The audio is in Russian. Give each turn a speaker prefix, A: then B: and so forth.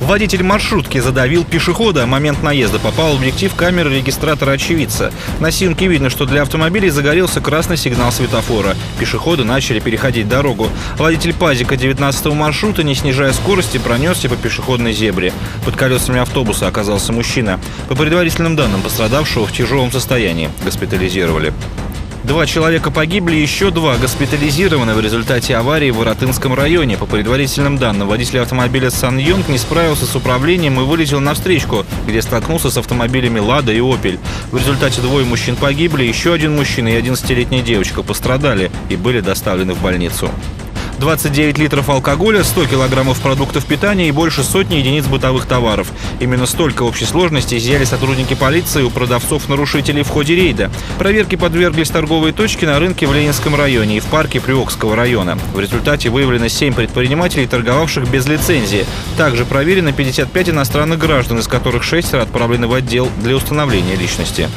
A: Водитель маршрутки задавил пешехода. Момент наезда попал в объектив камеры регистратора очевидца. На снимке видно, что для автомобилей загорелся красный сигнал светофора. Пешеходы начали переходить дорогу. Водитель пазика 19 маршрута, не снижая скорости, пронесся по пешеходной зебре. Под колесами автобуса оказался мужчина. По предварительным данным, пострадавшего в тяжелом состоянии госпитализировали. Два человека погибли, еще два госпитализированы в результате аварии в Воротынском районе. По предварительным данным, водитель автомобиля «Сан Йонг» не справился с управлением и вылетел на встречку, где столкнулся с автомобилями «Лада» и «Опель». В результате двое мужчин погибли, еще один мужчина и 11-летняя девочка пострадали и были доставлены в больницу. 29 литров алкоголя, 100 килограммов продуктов питания и больше сотни единиц бытовых товаров. Именно столько общей сложности изъяли сотрудники полиции у продавцов-нарушителей в ходе рейда. Проверки подверглись торговые точки на рынке в Ленинском районе и в парке Приокского района. В результате выявлено 7 предпринимателей, торговавших без лицензии. Также проверено 55 иностранных граждан, из которых шестеро отправлены в отдел для установления личности.